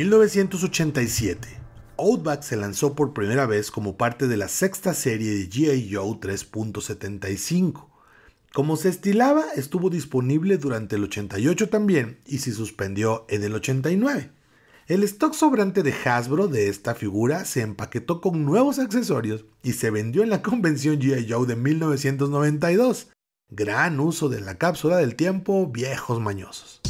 1987. Outback se lanzó por primera vez como parte de la sexta serie de G.I. Joe 3.75. Como se estilaba, estuvo disponible durante el 88 también y se suspendió en el 89. El stock sobrante de Hasbro de esta figura se empaquetó con nuevos accesorios y se vendió en la convención GI Joe de 1992. Gran uso de la cápsula del tiempo, viejos mañosos.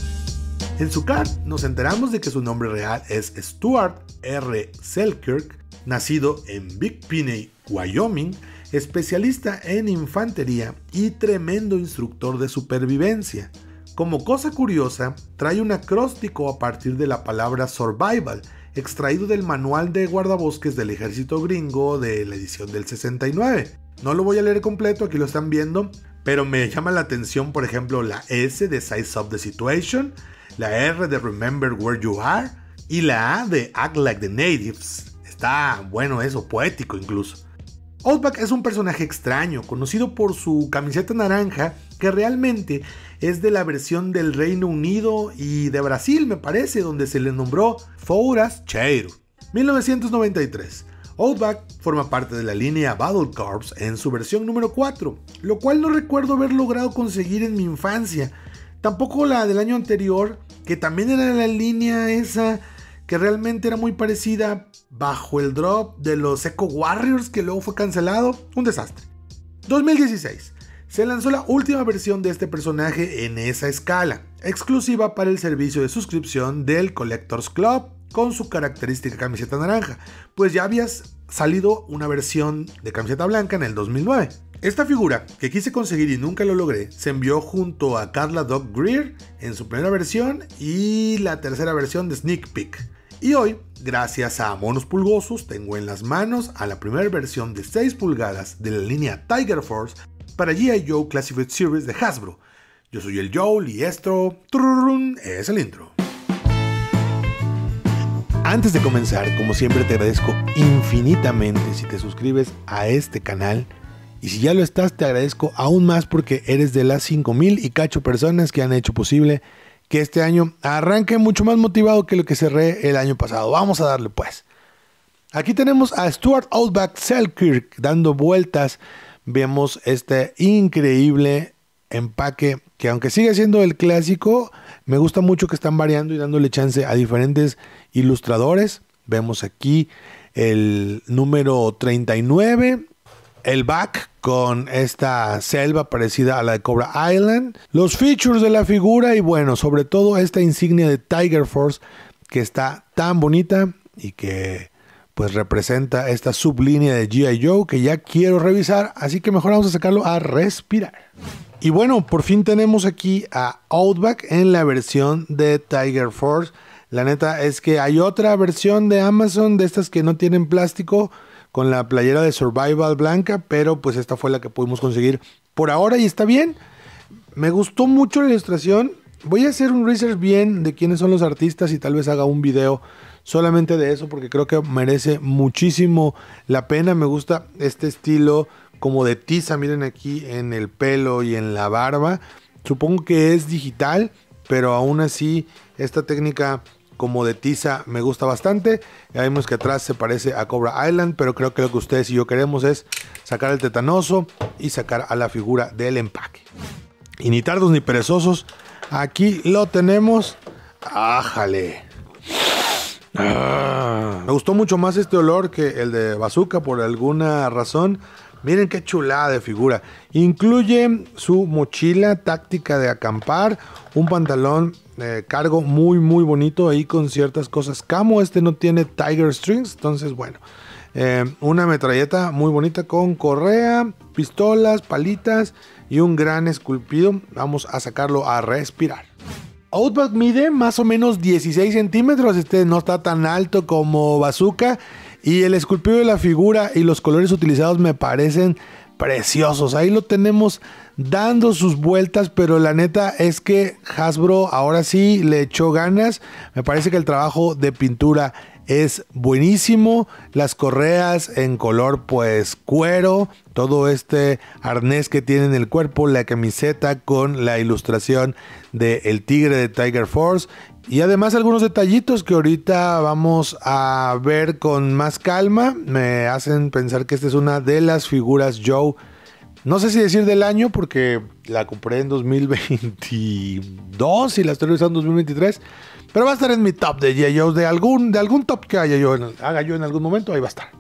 En su card nos enteramos de que su nombre real es Stuart R. Selkirk, nacido en Big Piney, Wyoming, especialista en infantería y tremendo instructor de supervivencia. Como cosa curiosa, trae un acróstico a partir de la palabra survival, extraído del manual de guardabosques del ejército gringo de la edición del 69. No lo voy a leer completo, aquí lo están viendo, pero me llama la atención, por ejemplo, la S de Size of the Situation, la R de Remember Where You Are y la A de Act Like the Natives. Está bueno eso, poético incluso. Outback es un personaje extraño, conocido por su camiseta naranja, que realmente es de la versión del Reino Unido y de Brasil, me parece, donde se le nombró Fouras Cheiro. 1993. Outback forma parte de la línea Battle Corps en su versión número 4, lo cual no recuerdo haber logrado conseguir en mi infancia. Tampoco la del año anterior, que también era la línea esa que realmente era muy parecida bajo el drop de los Echo Warriors que luego fue cancelado. Un desastre. 2016. Se lanzó la última versión de este personaje en esa escala, exclusiva para el servicio de suscripción del Collectors Club con su característica camiseta naranja, pues ya había salido una versión de camiseta blanca en el 2009. Esta figura, que quise conseguir y nunca lo logré, se envió junto a Carla Doug Greer en su primera versión y la tercera versión de Sneak Peek. Y hoy, gracias a Monos Pulgosos, tengo en las manos a la primera versión de 6 pulgadas de la línea Tiger Force para G.I. Joe Classified Series de Hasbro. Yo soy el Joe y esto es el intro. Antes de comenzar, como siempre te agradezco infinitamente si te suscribes a este canal. Y si ya lo estás, te agradezco aún más porque eres de las 5000 y cacho personas que han hecho posible que este año arranque mucho más motivado que lo que cerré el año pasado. Vamos a darle pues. Aquí tenemos a Stuart Outback Selkirk dando vueltas. Vemos este increíble empaque que aunque sigue siendo el clásico, me gusta mucho que están variando y dándole chance a diferentes ilustradores. Vemos aquí el número 39 el back con esta selva parecida a la de Cobra Island, los features de la figura y bueno, sobre todo esta insignia de Tiger Force que está tan bonita y que pues representa esta sublínea de GI Joe que ya quiero revisar, así que mejor vamos a sacarlo a respirar. Y bueno, por fin tenemos aquí a Outback en la versión de Tiger Force. La neta es que hay otra versión de Amazon de estas que no tienen plástico con la playera de Survival blanca, pero pues esta fue la que pudimos conseguir por ahora y está bien. Me gustó mucho la ilustración. Voy a hacer un research bien de quiénes son los artistas y tal vez haga un video solamente de eso porque creo que merece muchísimo la pena. Me gusta este estilo como de tiza, miren aquí en el pelo y en la barba. Supongo que es digital, pero aún así esta técnica como de tiza me gusta bastante. Ya vemos que atrás se parece a Cobra Island, pero creo que lo que ustedes y yo queremos es sacar el tetanoso y sacar a la figura del empaque. Y ni tardos ni perezosos, aquí lo tenemos. ¡Ájale! Ah, me gustó mucho más este olor que el de Bazooka por alguna razón. Miren qué chulada de figura. Incluye su mochila táctica de acampar, un pantalón de cargo muy muy bonito ahí con ciertas cosas. Camo este no tiene Tiger Strings, entonces bueno. Eh, una metralleta muy bonita con correa, pistolas, palitas y un gran esculpido. Vamos a sacarlo a respirar. Outback mide más o menos 16 centímetros. Este no está tan alto como Bazooka. Y el esculpido de la figura y los colores utilizados me parecen preciosos. Ahí lo tenemos dando sus vueltas, pero la neta es que Hasbro ahora sí le echó ganas. Me parece que el trabajo de pintura es buenísimo. Las correas en color pues cuero, todo este arnés que tiene en el cuerpo, la camiseta con la ilustración del el tigre de Tiger Force Y además algunos detallitos que ahorita vamos a ver con más calma me hacen pensar que esta es una de las figuras Joe. No sé si decir del año porque la compré en 2022 y la estoy usando en 2023. Pero va a estar en mi top de G.I. De algún, de algún top que haya yo haga yo en algún momento, ahí va a estar.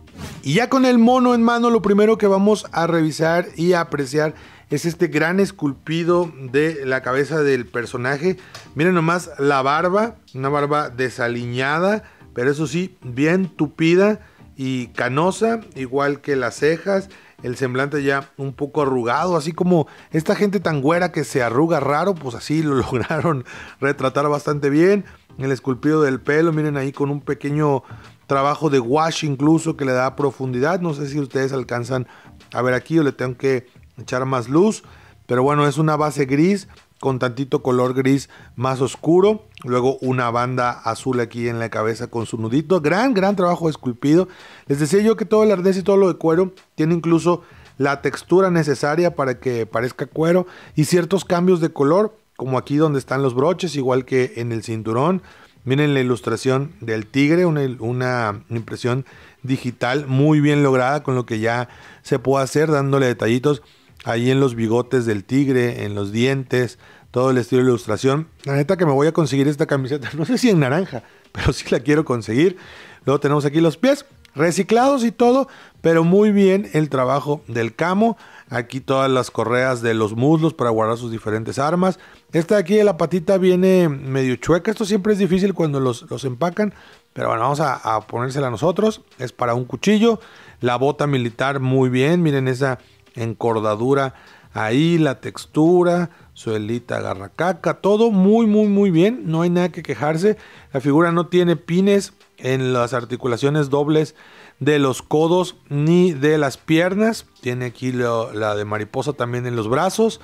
Y ya con el mono en mano, lo primero que vamos a revisar y apreciar es este gran esculpido de la cabeza del personaje. Miren nomás la barba, una barba desaliñada, pero eso sí, bien tupida y canosa, igual que las cejas, el semblante ya un poco arrugado, así como esta gente tan güera que se arruga raro, pues así lo lograron retratar bastante bien. El esculpido del pelo, miren ahí con un pequeño trabajo de wash incluso que le da profundidad. No sé si ustedes alcanzan a ver aquí o le tengo que echar más luz. Pero bueno, es una base gris con tantito color gris más oscuro. Luego una banda azul aquí en la cabeza con su nudito. Gran, gran trabajo esculpido. Les decía yo que todo el arnés y todo lo de cuero tiene incluso la textura necesaria para que parezca cuero y ciertos cambios de color, como aquí donde están los broches, igual que en el cinturón. Miren la ilustración del tigre, una, una impresión digital muy bien lograda con lo que ya se puede hacer, dándole detallitos ahí en los bigotes del tigre, en los dientes, todo el estilo de ilustración. La neta que me voy a conseguir esta camiseta, no sé si en naranja, pero sí la quiero conseguir. Luego tenemos aquí los pies, reciclados y todo, pero muy bien el trabajo del camo. Aquí todas las correas de los muslos para guardar sus diferentes armas. Esta de aquí de la patita viene medio chueca. Esto siempre es difícil cuando los, empacan. Pero bueno, vamos a, a ponérsela nosotros. Es para un cuchillo. La bota militar muy bien. Miren esa encordadura ahí, la textura, suelita garracaca, todo muy, muy, muy bien, no hay nada que quejarse. La figura no tiene pines en las articulaciones dobles de los codos ni de las piernas. Tiene aquí la de mariposa también en los brazos.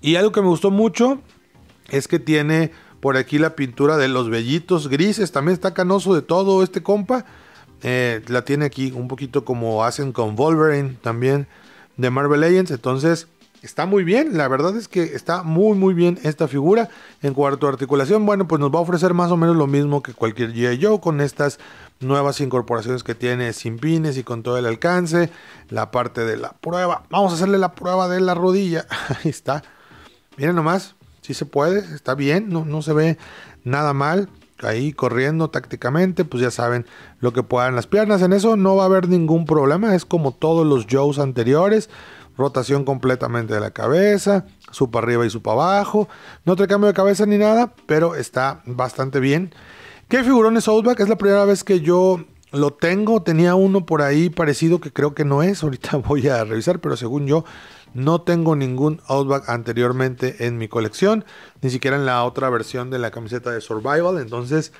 Y algo que me gustó mucho es que tiene por aquí la pintura de los vellitos grises. También está canoso de todo este compa. Eh, la tiene aquí un poquito como hacen con Wolverine también de Marvel Legends. Entonces está muy bien. La verdad es que está muy muy bien esta figura. En cuanto a articulación, bueno, pues nos va a ofrecer más o menos lo mismo que cualquier G.I. Joe con estas nuevas incorporaciones que tiene sin pines y con todo el alcance. La parte de la prueba. Vamos a hacerle la prueba de la rodilla. Ahí está. Miren nomás. Si se puede. Está bien. No, no se ve nada mal ahí corriendo tácticamente, pues ya saben lo que puedan las piernas. En eso no va a haber ningún problema, es como todos los Joes anteriores. Rotación completamente de la cabeza, su arriba y su para abajo. No trae cambio de cabeza ni nada, pero está bastante bien. ¿Qué figurón es Outback? Es la primera vez que yo lo tengo. Tenía uno por ahí parecido que creo que no es. Ahorita voy a revisar, pero según yo no tengo ningún Outback anteriormente en mi colección, ni siquiera en la otra versión de la camiseta de Survival. Entonces,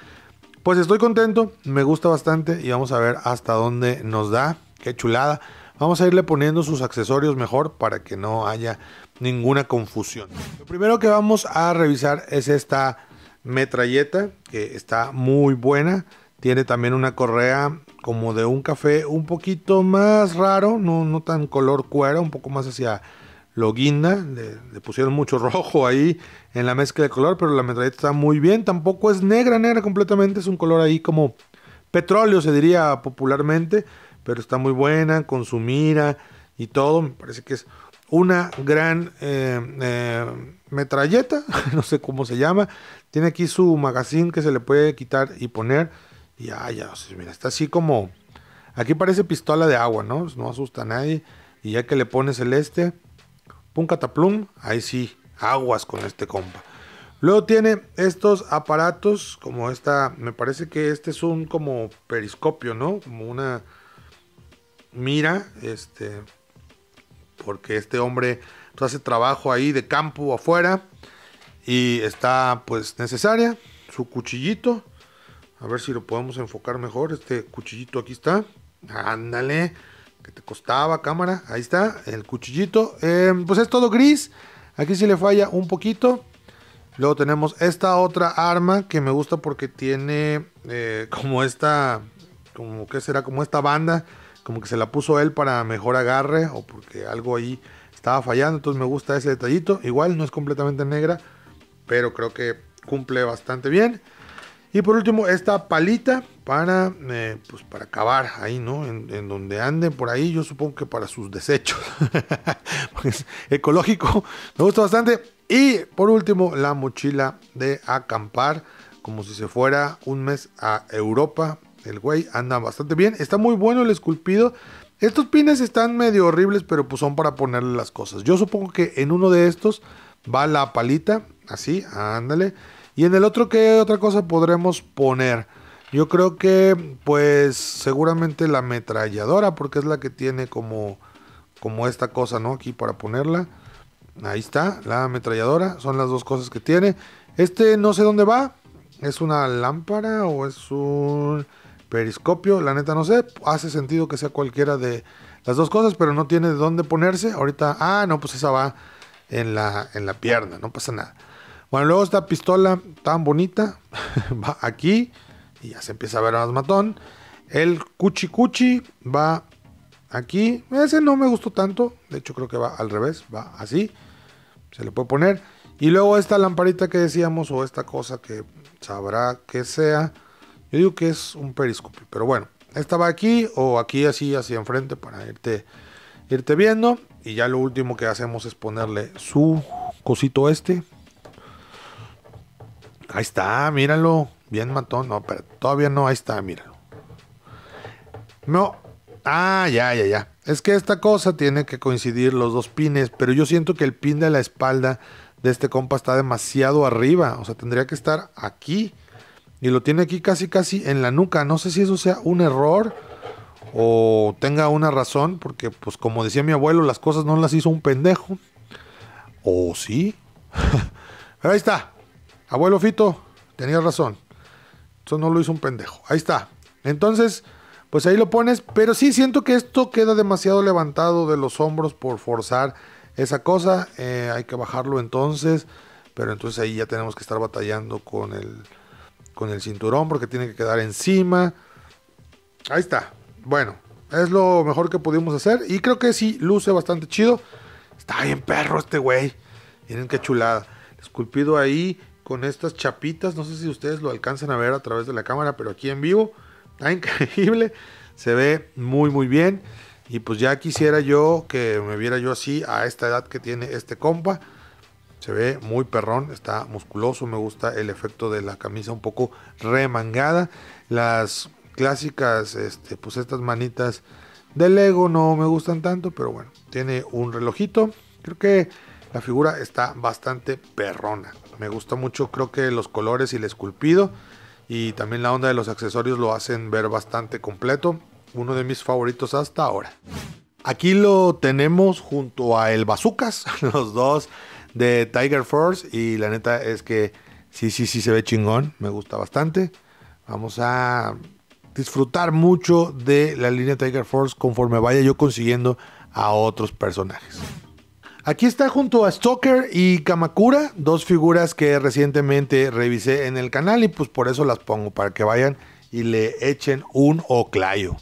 pues estoy contento, me gusta bastante y vamos a ver hasta dónde nos da. Qué chulada. Vamos a irle poniendo sus accesorios mejor para que no haya ninguna confusión. Lo primero que vamos a revisar es esta metralleta que está muy buena. Tiene también una correa como de un café un poquito más raro, no, no tan color cuero, un poco más hacia lo guinda. Le, pusieron mucho rojo ahí en la mezcla de color, pero la metralleta está muy bien. Tampoco es negra, negra completamente, es un color ahí como petróleo, se diría popularmente, pero está muy buena con su y todo. Me parece que es una gran eh, eh, metralleta, no sé cómo se llama. Tiene aquí su magazine que se le puede quitar y poner. Y ya, ya, mira, está así como. Aquí parece pistola de agua, ¿no? No asusta a nadie. Y ya que le pones el este, pum cataplum, ahí sí, aguas con este compa. Luego tiene estos aparatos, como esta, me parece que este es un como periscopio, ¿no? Como una mira, este, porque este hombre pues, hace trabajo ahí de campo afuera y está pues necesaria su cuchillito a ver si lo podemos enfocar mejor. Este cuchillito aquí está. Ándale. Que te costaba cámara. Ahí está. El cuchillito. Eh, pues es todo gris. Aquí sí le falla un poquito. Luego tenemos esta otra arma que me gusta porque tiene eh, como esta, como que será, como esta banda, como que se la puso él para mejor agarre o porque algo ahí estaba fallando. Entonces me gusta ese detallito. Igual no es completamente negra, pero creo que cumple bastante bien. Y por último, esta palita para, eh, pues para acabar ahí, ¿no? En, donde ande por ahí, yo supongo que para sus desechos. pues, ecológico, me gusta bastante. Y por último, la mochila de acampar, como si se fuera un mes a Europa. El güey anda bastante bien, está muy bueno el esculpido. Estos pines están medio horribles, pero pues son para ponerle las cosas. Yo supongo que en uno de estos va la palita, así, ándale. Y en el otro, ¿qué otra cosa podremos poner? Yo creo que, pues, seguramente la ametralladora, porque es la que tiene como, como esta cosa, ¿no? Aquí para ponerla. Ahí está, la ametralladora. Son las dos cosas que tiene. Este no sé dónde va. ¿Es una lámpara o es un periscopio? La neta no sé. Hace sentido que sea cualquiera de las dos cosas, pero no tiene de dónde ponerse. Ahorita, ah, no, pues esa va en la, en la pierna, no pasa nada. Bueno, luego esta pistola tan bonita va aquí y ya se empieza a ver más matón. El cuchi cuchi va aquí. Ese no me gustó tanto. De hecho, creo que va al revés. Va así. Se le puede poner. Y luego esta lamparita que decíamos, o esta cosa que sabrá que sea. Yo digo que es un periscopio. Pero bueno, esta va aquí o aquí así hacia enfrente para irte, irte viendo. Y ya lo último que hacemos es ponerle su cosito este. Ahí está, míralo. Bien matón. No, pero todavía no. Ahí está, míralo. No. Ah, ya, ya, ya. Es que esta cosa tiene que coincidir los dos pines. Pero yo siento que el pin de la espalda de este compa está demasiado arriba. O sea, tendría que estar aquí. Y lo tiene aquí casi, casi en la nuca. No sé si eso sea un error o tenga una razón. Porque, pues, como decía mi abuelo, las cosas no las hizo un pendejo. O sí. Pero ahí está. Abuelo Fito, tenía razón. Eso no lo hizo un pendejo. Ahí está. Entonces, pues ahí lo pones. Pero sí siento que esto queda demasiado levantado de los hombros por forzar esa cosa. Eh, hay que bajarlo entonces. Pero entonces ahí ya tenemos que estar batallando con el, con el cinturón porque tiene que quedar encima. Ahí está. Bueno, es lo mejor que pudimos hacer. Y creo que sí, luce bastante chido. Está bien perro este güey. Miren qué chulada. Esculpido ahí con estas chapitas. No sé si ustedes lo alcanzan a ver a través de la cámara, pero aquí en vivo está increíble. Se ve muy, muy bien. Y pues ya quisiera yo que me viera yo así a esta edad que tiene este compa. Se ve muy perrón, está musculoso. Me gusta el efecto de la camisa un poco remangada. Las clásicas, este, pues estas manitas de Lego no me gustan tanto, pero bueno, tiene un relojito. Creo que la figura está bastante perrona. Me gusta mucho, creo que los colores y el esculpido. Y también la onda de los accesorios lo hacen ver bastante completo. Uno de mis favoritos hasta ahora. Aquí lo tenemos junto a el Bazookas, los dos de Tiger Force. Y la neta es que sí, sí, sí se ve chingón. Me gusta bastante. Vamos a disfrutar mucho de la línea Tiger Force conforme vaya yo consiguiendo a otros personajes. Aquí está junto a Stalker y Kamakura, dos figuras que recientemente revisé en el canal y pues por eso las pongo, para que vayan y le echen un oclayo.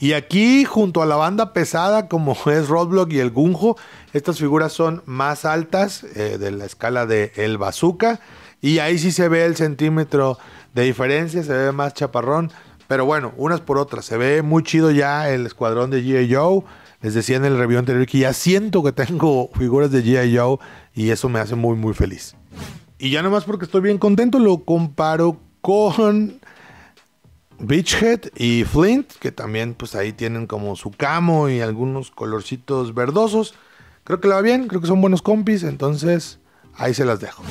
Y aquí junto a la banda pesada como es Roadblock y el Gunjo, estas figuras son más altas eh, de la escala de el bazooka y ahí sí se ve el centímetro de diferencia, se ve más chaparrón, pero bueno, unas por otras, se ve muy chido ya el escuadrón de G.I. Joe les decía en el review anterior que ya siento que tengo figuras de G.I. Joe y eso me hace muy muy feliz. Y ya nomás porque estoy bien contento lo comparo con Beachhead y Flint, que también pues ahí tienen como su camo y algunos colorcitos verdosos. Creo que le va bien, creo que son buenos compis, entonces ahí se las dejo.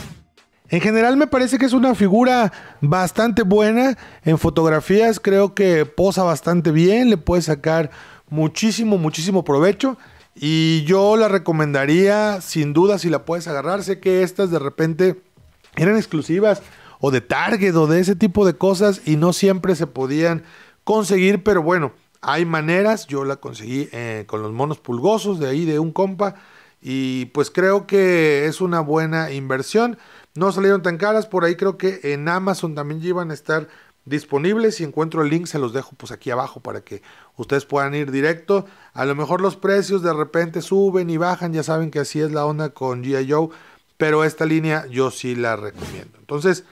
En general me parece que es una figura bastante buena. En fotografías creo que posa bastante bien, le puede sacar muchísimo, muchísimo provecho. Y yo la recomendaría sin duda si la puedes agarrar. Sé que estas de repente eran exclusivas o de Target o de ese tipo de cosas y no siempre se podían conseguir, pero bueno, hay maneras. Yo la conseguí eh, con los monos pulgosos de ahí de un compa y pues creo que es una buena inversión. No salieron tan caras, por ahí creo que en Amazon también iban a estar disponibles. Si encuentro el link, se los dejo pues aquí abajo para que ustedes puedan ir directo. A lo mejor los precios de repente suben y bajan, ya saben que así es la onda con G.I. Joe, pero esta línea yo sí la recomiendo. Entonces,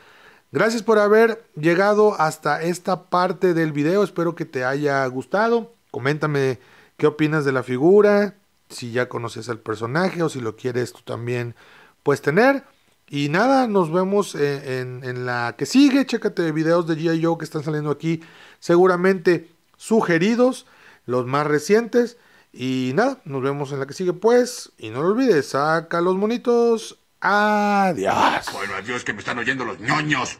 Gracias por haber llegado hasta esta parte del video. Espero que te haya gustado. Coméntame qué opinas de la figura, si ya conoces al personaje o si lo quieres tú también pues tener. Y nada, nos vemos en, en la que sigue. Chécate videos de G.I. Joe que están saliendo aquí, seguramente sugeridos, los más recientes. Y nada, nos vemos en la que sigue pues. Y no lo olvides, saca los monitos. Adiós. Bueno, adiós que me están oyendo los ñoños.